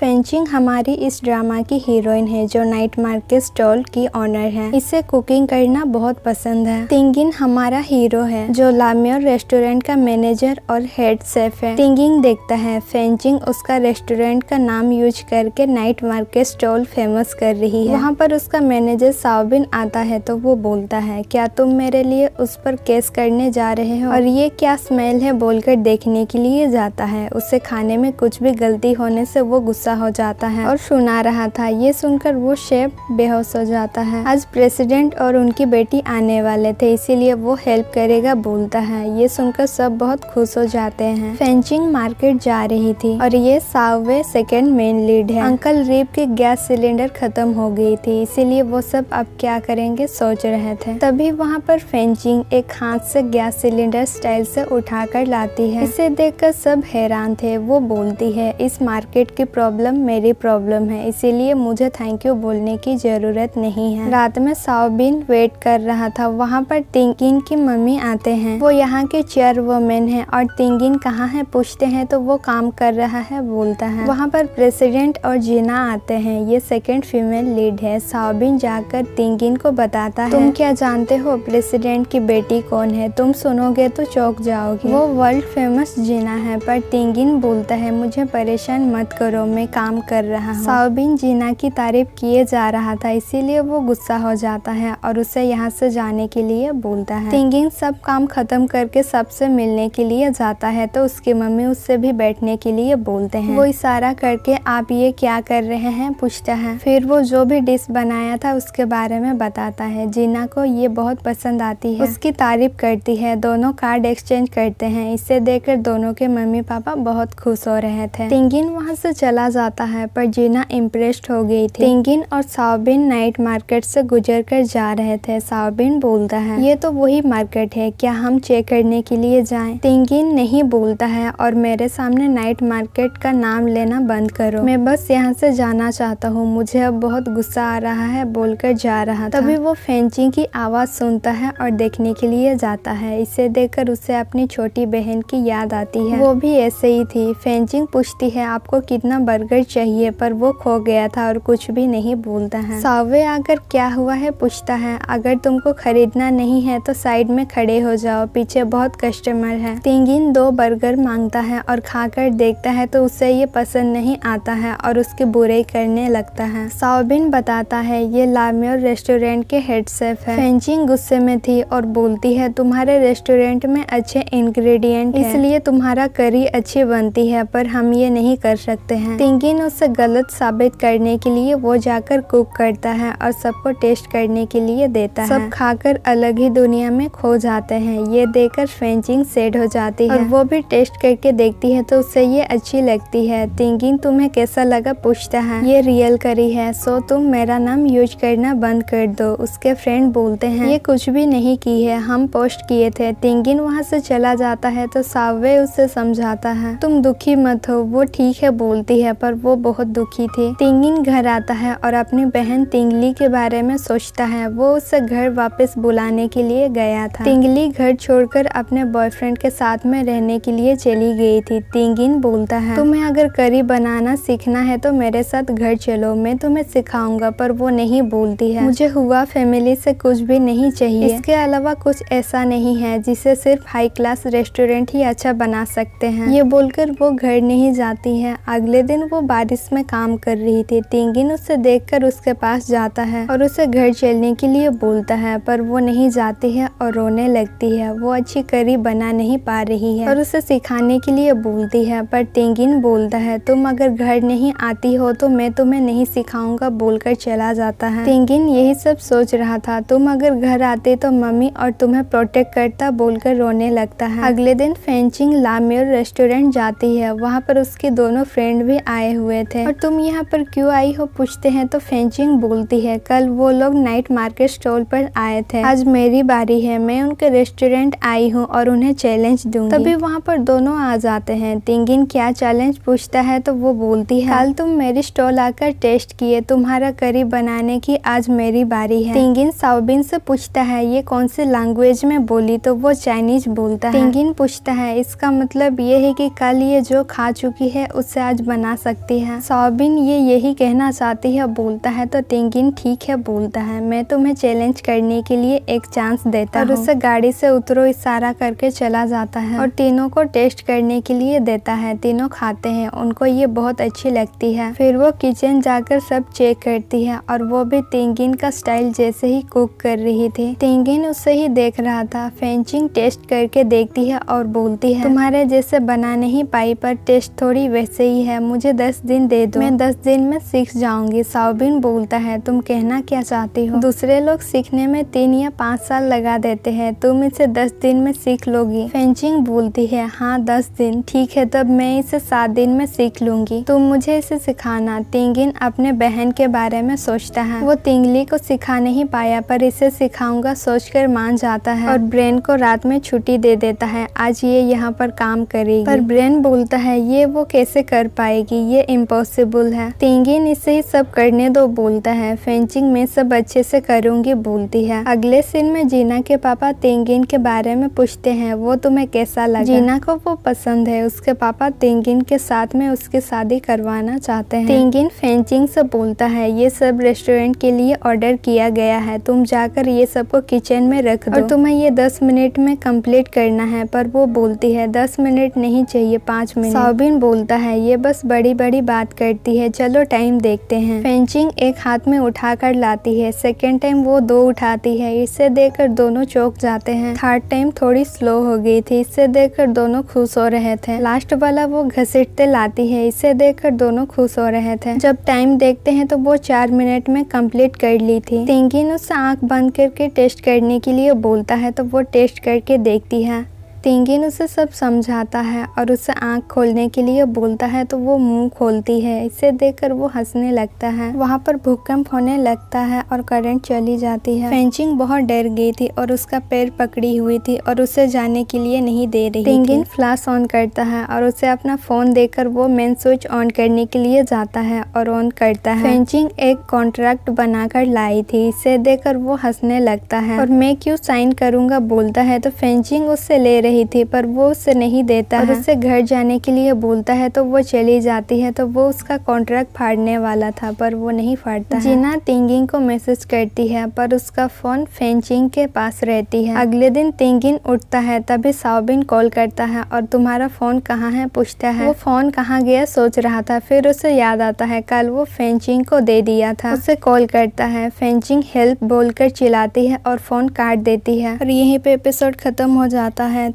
Fencing हमारी इस drama की हीरोइन है, जो नाइट मार्केट स्टॉल की ऑनर है। इसे कुकिंग करना बहुत पसंद है। तिंगिन हमारा हीरो है, जो लामियर रेस्टोरेंट का मैनेजर और हेड सेफ़ है। तिंगिंग देखता है फेंचिंग उसका रेस्टोरेंट का नाम यूज़ करके नाइट मार्केट स्टॉल फ़ेमस कर रही है। वहाँ पर उसका मैनेजर साउबिन आता है तो वो बोलता है, क्या तुम मेरे लिए उस पर केस करने जा रहे हो? और ये क्या स्मेल है बोलकर देखने के लिए जाता है। उसे खाने में कुछ भी गलती होने से वो गुस्सा हो जाता है और सुना रहा था। ये सुनकर वो शेफ बेहोश हो जाता है। आज प्रेसिडेंट और उनकी बेटी आने वाले थे, इसीलिए वो हेल्प करेगा बोलता है। ये सुनकर सब बहुत खुश हो जाते हैं। फेंचिंग मार्केट जा रही थी और ये सावे सेकेंड मेन लीड है। अंकल रीप की गैस सिलेंडर खत्म हो गई थी, इसीलिए वो सब अब क्या करेंगे सोच रहे थे। तभी वहाँ पर फेंचिंग एक हाथ से गैस सिलेंडर स्टाइल से उठाकर लाती है। इसे देखकर सब हैरान थे। वो बोलती है, इस मार्केट की प्रॉब्लम मेरी प्रॉब्लम है। इसीलिए मुझे थैंक यू बोलने की ज़रूरत नहीं है। रात में साउबिन वेट कर रहा था। वहाँ पर तिंगिन की मम्मी आते हैं। वो यहाँ के चेयर वोमेन है और तिंगिन कहाँ है पूछते हैं तो वो काम कर रहा है, बोलता है। वहाँ पर प्रेसिडेंट और जीना आते हैं। ये सेकेंड फीमेल लीड है। साउबिन जाकर तिंगिन को बताता है। तुम क्या जानते हो प्रेसिडेंट की बेटी कौन है? तुम सुनोगे तो चौक जाओगे। वो वर्ल्ड फ़ेमस जीना है, पर तिंगिन बोलता है, मुझे परेशान मत करो। मैं काम कर रहा हूँ। साउबिन जीना की तारीफ़ किए जा रहा था, इसीलिए वो गुस्सा हो जाता है और उसे यहाँ से जाने के लिए बोलता है। तिंगिन सब काम खत्म करके सबसे मिलने के लिए जाता है तो उसकी मम्मी उससे भी बैठने के लिए बोलते हैं। वो इशारा करके, आप ये क्या कर रहे हैं? पूछता है। फिर वो जो भी डिश बनाया था, उसके बारे में बताता है। जीना को ये बहुत पसंद आती है। उसकी तारीफ़ करती है। दोनों कार्ड एक्सचेंज करते हैं। इसे देखकर दोनों के मम्मी पापा बहुत खुश हो रहे थे। तिंगिन वहाँ से चला जाता है, पर जीना इम्प्रेस्ड हो गई थी। तिंगिन और साउबिन नाइट मार्केट से गुजर कर जा रहे थे साउबिन बोलता है। ये तो वही मार्केट है, क्या हम चेक करने के लिए जाएँ? तिंगिन नहीं बोलता है, और मेरे सामने नाइट मार्केट का नाम लेना बंद करो। मैं बस यहाँ से जाना चाहता हूँ, मुझे अब बहुत गुस्सा आ रहा है, बोलकर जा रहा था। तभी वो फेंचिंग की आवाज़ सुनता है और देखने के लिए जाता है। इसे देखकर उसे अपनी छोटी बहन की याद आती है। वो भी ऐसे ही थी। फेंचिंग पूछती है, आपको कितना बर्गर चाहिए, पर वो खो गया था और कुछ भी नहीं बोलता है। सावे आकर क्या हुआ है पूछता है, अगर तुमको खरीदना नहीं है तो साइड में खड़े हो जाओ, पीछे बहुत कस्टमर है। तिंगिन दो बर्गर माँगता है और खाकर देखता है तो उसे ये पसंद नहीं आता है और उसकी बुराई करने लगता है। साउबिन बताता है, ये लामियर रेस्टोरेंट के हेड शेफ है। फेंचिंग गुस्से में थी और बोलती है, तुम्हारे रेस्टोरेंट में अच्छे इंग्रेडिएंट इसलिए तुम्हारा करी अच्छी बनती है, पर हम ये नहीं कर सकते हैं। तिंगिन उसे गलत साबित करने के लिए वो जाकर कुक करता है और सबको टेस्ट करने के लिए देता है। सब खाकर अलग ही दुनिया में खो जाते हैं। ये देखकर फेंचिंग सेड हो जाती है। और वो भी टेस्ट करके देखती है तो उसे ये अच्छी लगती है। थिंकिंग तुम्हें कैसा लगा? पूछता है। ये रियल करी है। सो तुम मेरा नाम यूज़ करना बंद कर दो। उसके फ्रेंड बोलते हैं ये कुछ भी नहीं की है। हम पोस्ट किए थे। तिंगिन वहाँ से चला जाता है तो सावे उसे समझाता है। तुम दुखी मत हो। वो ठीक है बोलती है। पर वो बहुत दुखी थी। तिंगिन घर आता है और अपनी बहन तिंगली के बारे में सोचता है। वो उसे घर वापस बुलाने के लिए गया था। तिंगली घर छोड़कर अपने बॉयफ्रेंड के साथ में रहने के लिए चली गई थी। तिंगिन बोलता है, तुम्हें अगर करी बनाना सीखना है तो मेरे साथ घर चलो। मैं तुम्हें सिखाऊँगा, पर वो नहीं बोलती है। मुझे हुआ फैमिली से कुछ भी नहीं चाहिए। इसके अलावा कुछ ऐसा नहीं है जिसे सिर्फ़ हाई क्लास रेस्टोरेंट ही अच्छा बना सकते हैं। ये बोलकर वो घर नहीं जाती है। अगले दिन वो बारिश में काम कर रही थी। तिंगिन उसे देखकर उसके पास जाता है और उसे घर चलने के लिए बोलता है, पर वो नहीं जाती है और रोने लगती है। वो अच्छी करी बना नहीं पा रही है और उसे सिखाने के लिए बोलती है, पर तिंगिन बोलता है, तुम अगर घर नहीं आती हो तो मैं तुम्हें नहीं सिखाऊँगा बोलकर चला जाता है। तिंगिन यही सब सोच रहा था। तुम अगर घर आते तो मम्मी और तुम्हें प्रोटेक्ट करता बोलकर रोने लगता है। अगले दिन फेंचिंग लामियर रेस्टोरेंट जाती है। वहाँ पर उसके दोनों फ्रेंड भी आए हुए थे। और तुम यहाँ पर क्यों आई हो पूछते हैं तो फेंचिंग बोलती है। कल वो लोग नाइट मार्केट स्टॉल पर आए थे। आज मेरी बारी है, मैं उनके रेस्टोरेंट आई हूँ और उन्हें चैलेंज दूँगी। तभी वहाँ पर दोनों आ जाते हैं। तिंगिन क्या चैलेंज पूछता है तो वो बोलती है, कल तुम मेरी स्टॉल आकर टेस्ट किए, तुम्हारा करी बनाने की आज मेरी बारी है। तिंगिन साउबिन से पूछता है, ये कौन सी लैंग्वेज में बोली? तो वो चाइनीज़ बोलता है। तिंगिन पूछता है, इसका मतलब ये है कि कल ये जो खा चुकी है उससे आज बना सकती है। सौबिन ये यही कहना चाहती है बोलता है तो तिंगिन ठीक है बोलता है। मैं तुम्हें चैलेंज करने के लिए एक चांस देता और उससे गाड़ी से उतरो इशारा करके चला जाता है। और तीनों को टेस्ट करने के लिए देता है। तीनों खाते हैं। उनको ये बहुत अच्छी लगती है। फिर वो किचन जाकर सब चेक करती है और वो भी तिंगिन का स्टाइल जैसे ही कुक कर रही थी। तिंगिन उससे ही देख रहा था। फेंचिंग टेस्ट करके देखती है और बोलती है तुम्हारे जैसे बना नहीं पाई पर टेस्ट थोड़ी वैसे ही है। मुझे दस दिन दे दो। मैं दस दिन में सीख जाऊँगी साउबिन बोलता है तुम कहना क्या चाहती हो? दूसरे लोग सीखने में तीन या पाँच साल लगा देते हैं तुम इसे दस दिन में सीख लोगी। फेंचिंग बोलती है हाँ दस दिन ठीक है तब मैं इसे सात दिन में सीख लूँगी। तुम मुझे इसे सिखाना। तिंगिन अपने बहन के बारे में सोचता है। वो तिंगली को सिखा नहीं पाया पर इसे सिखाऊँगा सोचकर मान जाता है और ब्रेन को रात में छुट्टी दे देता है। आज ये यहाँ पर काम करेगी। पर ब्रेन बोलता है ये वो कैसे कर पाएगी? ये इम्पॉसिबल है। तिंगिन इसे ही सब करने दो बोलता है। फेंचिंग में सब अच्छे से करूँगी बोलती है। अगले सीन में जीना के पापा तेंगिन के बारे में पूछते हैं। वो तुम्हें कैसा लगा? जीना को वो पसंद है। उसके पापा तेंगिन के साथ में उसकी शादी करवाना चाहते हैं। तेंगिन फेंचिंग से बोलता है, ये सब रेस्टोरेंट के लिए ऑर्डर किया गया है। तुम जाकर ये सबको किचन में रख दो। और तुम्हें ये दस मिनट में कंप्लीट करना है। पर वो बोलती है, दस मिनट नहीं चाहिए, पाँच मिनट सौबिन बोलता है, ये बस बड़ी बड़ी बड़ी बात करती है। चलो टाइम देखते हैं। फेंचिंग एक हाथ में उठाकर लाती है। सेकेंड टाइम वो दो उठाती है। इसे देखकर दोनों चौक जाते हैं। थर्ड टाइम थोड़ी स्लो हो गई थी। इसे देखकर दोनों खुश हो रहे थे। लास्ट वाला वो घसीटते लाती है। इसे देखकर दोनों खुश हो रहे थे। जब टाइम देखते हैं तो वो चार मिनट में कंप्लीट कर ली थी। तिंगिन उससे आँख बंद करके टेस्ट करने के लिए बोलता है तो वो टेस्ट करके देखती है। तिंगिन उसे सब समझाता है और उसे आँख खोलने के लिए बोलता है तो वो मुँह खोलती है। इसे देखकर वो हंसने लगता है। वहाँ पर भूकंप होने लगता है और करंट चली जाती है। फेंचिंग बहुत डर गई थी और उसका पैर पकड़ी हुई थी और उसे जाने के लिए नहीं दे रही तिंगिन फ्लैश ऑन करता है और उसे अपना फ़ोन देकर वो मेन स्विच ऑन करने के लिए जाता है और ऑन करता है। फेंचिंग एक कॉन्ट्रैक्ट बनाकर लाई थी। इसे देखकर वो हंसने लगता है और मैं क्यों साइन करूँगा बोलता है तो फेंचिंग उससे ले रही रही थी पर वो उसे नहीं देता और उससे घर जाने के लिए बोलता है तो वो चली जाती है तो वो उसका कॉन्ट्रैक्ट फाड़ने वाला था पर वो नहीं फाड़ता जीना तिंगिंग को मैसेज करती है पर उसका फ़ोन फेंचिंग के पास रहती है। अगले दिन तिंगिन उठता है तभी साउबिन कॉल करता है और तुम्हारा फ़ोन कहाँ है पूछता है। वो फ़ोन कहाँ गया सोच रहा था फिर उसे याद आता है कल वो फेंचिंग को दे दिया था। उसे कॉल करता है फेंचिंग हेल्प बोलकर चिल्लाती है और फ़ोन काट देती है। और यहीं पे एपिसोड खत्म हो जाता है